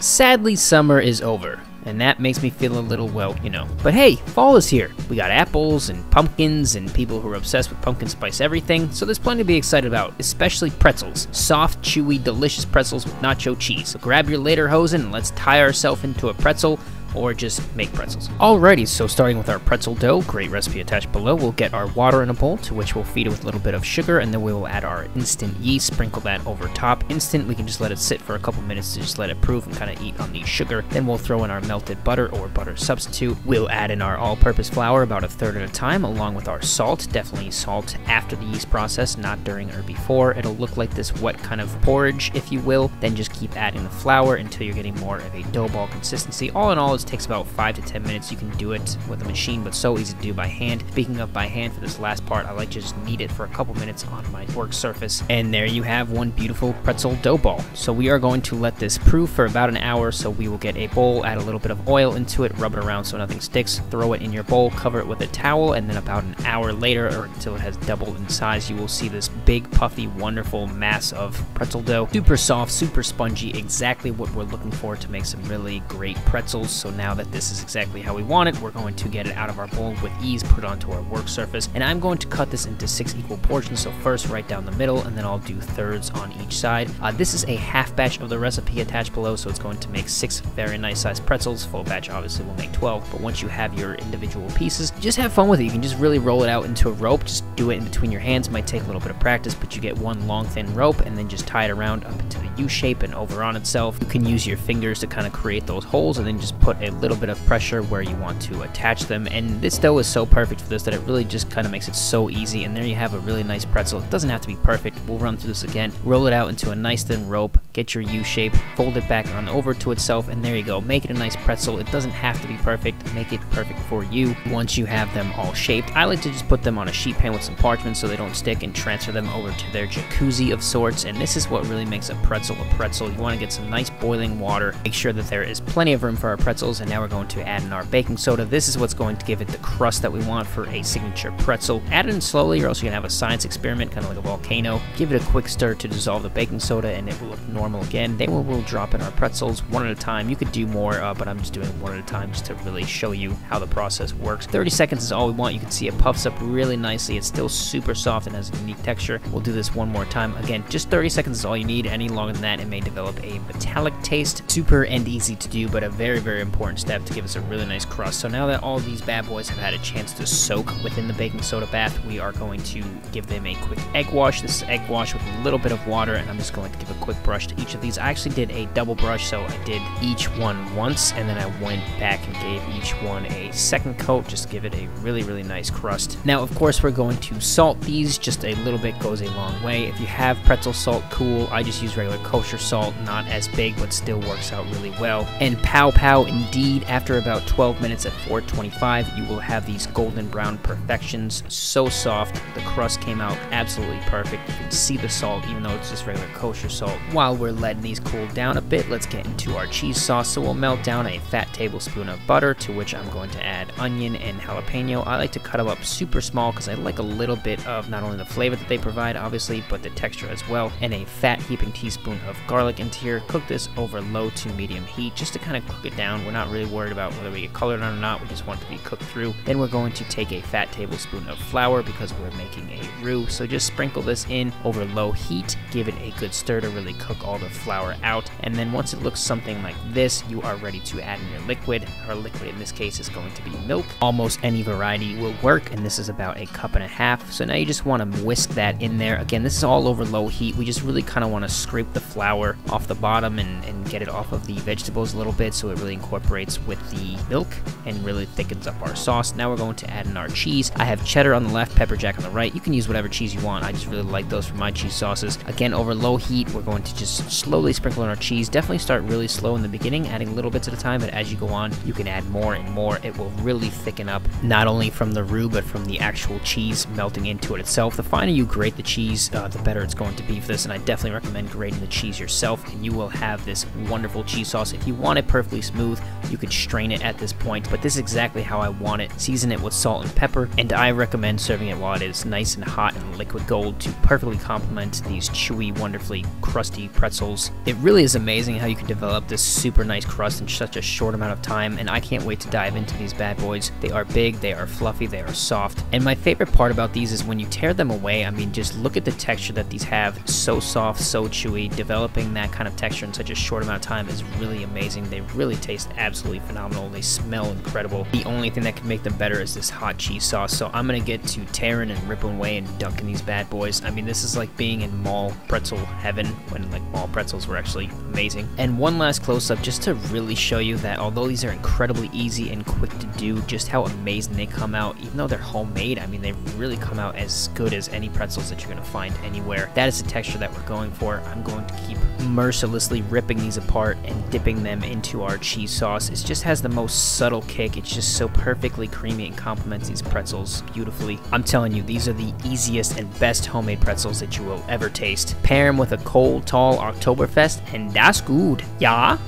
Sadly, summer is over, and that makes me feel a little, well, you know. But hey, fall is here. We got apples and pumpkins and people who are obsessed with pumpkin spice everything, so there's plenty to be excited about, especially pretzels. Soft, chewy, delicious pretzels with nacho cheese. So grab your lederhosen and let's tie ourselves into a pretzel or just make pretzels. Alrighty, so starting with our pretzel dough, great recipe attached below, we'll get our water in a bowl to which we'll feed it with a little bit of sugar and then we will add our instant yeast, sprinkle that over top. Instant, we can just let it sit for a couple minutes to just let it proof and kind of eat on the sugar. Then we'll throw in our melted butter or butter substitute. We'll add in our all-purpose flour about a third at a time along with our salt, definitely salt after the yeast process, not during or before. It'll look like this wet kind of porridge, if you will. Then just keep adding the flour until you're getting more of a dough ball consistency. All in all, this takes about 5 to 10 minutes. You can do it with a machine, but so easy to do by hand. Speaking of by hand, for this last part, I like to just knead it for a couple minutes on my work surface. And there you have one beautiful pretzel dough ball. So we are going to let this proof for about an hour. So we will get a bowl, add a little bit of oil into it, rub it around so nothing sticks, throw it in your bowl, cover it with a towel, and then about an hour later, or until it has doubled in size, you will see this big, puffy, wonderful mass of pretzel dough. Super soft, super spongy, exactly what we're looking for to make some really great pretzels. So now that this is exactly how we want it, we're going to get it out of our bowl with ease, put onto our work surface, and I'm going to cut this into six equal portions. So first right down the middle, and then I'll do thirds on each side. Uh, this is a half batch of the recipe attached below, so it's going to make six very nice sized pretzels. Full batch obviously will make 12, but once you have your individual pieces, just have fun with it. You can just really roll it out into a rope, just do it in between your hands. Might take a little bit of practice, but you get one long thin rope and then just tie it around up into the U shape and over on itself. You can use your fingers to kind of create those holes and then just put a little bit of pressure where you want to attach them. And this dough is so perfect for this that it really just kind of makes it so easy. And there you have a really nice pretzel. It doesn't have to be perfect. We'll run through this again. Roll it out into a nice thin rope, get your U shape, fold it back on over to itself, and there you go. Make it a nice pretzel. It doesn't have to be perfect. Make it perfect for you once you have them all shaped. I like to just put them on a sheet pan with some parchment so they don't stick and transfer them over to their jacuzzi of sorts. And this is what really makes a pretzel a pretzel. You want to get some nice boiling water. Make sure that there is plenty of room for our pretzels. And now we're going to add in our baking soda. This is what's going to give it the crust that we want for a signature pretzel. Add it in slowly or else you're going to have a science experiment, kind of like a volcano. Give it a quick stir to dissolve the baking soda and it will look normal again. Then we'll drop in our pretzels one at a time. You could do more, uh, but I'm just doing one at a time just to really show you how the process works. 30 seconds is all we want. You can see it puffs up really nicely. It's still super soft and has a unique texture. We'll do this one more time. Again, just 30 seconds is all you need. Any longer than that, it may develop a metallic taste. Super and easy to do, but a very, very important step to give us a really nice crust. So now that all these bad boys have had a chance to soak within the baking soda bath, we are going to give them a quick egg wash. This is egg wash with a little bit of water, and I'm just going to give a quick brush to each of these. I actually did a double brush, so I did each one once, and then I went back and gave each one a second coat, just to give it a really, really nice crust. Now, of course, we're going to salt these. Just a little bit goes a long way. If you have pretzel salt, cool. I just use regular kosher salt, not as big, but still works out really well. And pow pow, indeed, after about 12 minutes at 425, you will have these golden brown perfections. So soft. The crust came out absolutely perfect. You can see the salt, even though it's just regular kosher salt. While we're letting these cool down a bit, let's get into our cheese sauce. So we'll melt down a fat tablespoon of butter, to which I'm going to add onion and jalapeno. I like to cut them up super small because I like a little bit of not only the flavor that they provide, obviously, but the texture as well. And a fat heaping teaspoon of garlic into here. Cook this over low to medium heat just to kind of cook it down. We're not really worried about whether we get colored on or not. We just want it to be cooked through. Then we're going to take a fat tablespoon of flour because we're making a roux. So just sprinkle this in over low heat. Give it a good stir to really cook all the flour out. And then once it looks something like this, you are ready to add in your liquid. Our liquid in this case is going to be milk. Almost any variety will work, and this is about a cup and a half. So now you just want to whisk that in there. Again, this is all over low heat. We just really kind of want to scrape the flour off the bottom and, and get it off of the vegetables a little bit so it really incorporates with the milk and really thickens up our sauce. Now we're going to add in our cheese. I have cheddar on the left, pepper jack on the right. You can use whatever cheese you want. I just really like those for my cheese sauces. Again, over low heat, we're going to just slowly sprinkle in our cheese. Definitely start really slow in the beginning, adding little bits at a time, but as you go on, you can add more and more. It will really thicken up, not only from the roux, but from the actual cheese melting into it itself. The finer you grate the cheese, uh, the better it's going to be for this, and I definitely recommend grating the cheese yourself, and you will have this wonderful cheese sauce. If you want it perfectly smooth, you could strain it at this point, but this is exactly how I want it. Season it with salt and pepper, and I recommend serving it while it is nice and hot and liquid gold to perfectly complement these chewy, wonderfully crusty pretzels. It really is amazing how you can develop this super nice crust in such a short amount of time, and I can't wait to dive into these bad boys. They are big, they are fluffy, they are soft, and my favorite part about these is when you tear them away, I mean, just look at the texture that these have. So soft, so chewy. Developing that kind of texture in such a short amount of time is really amazing. They really taste absolutely phenomenal. They smell incredible. The only thing that can make them better is this hot cheese sauce, so I'm gonna get to tearing and ripping away and dunking these bad boys. I mean, this is like being in mall pretzel heaven when like mall pretzels were actually amazing. And one last close-up just to really show you that although these are incredibly easy and quick to do, just how amazing they come out, even though they're homemade, I mean, they really come out as good as any pretzels that you're gonna find anywhere. That is the texture that we're going for. I'm going to keep mercilessly ripping these apart and dipping them into our cheese sauce. It just has the most subtle kick. It's just so perfectly creamy and complements these pretzels beautifully. I'm telling you, these are the easiest and best homemade pretzels that you will ever taste. Pair them with a cold, tall Oktoberfest, and that's good, yeah?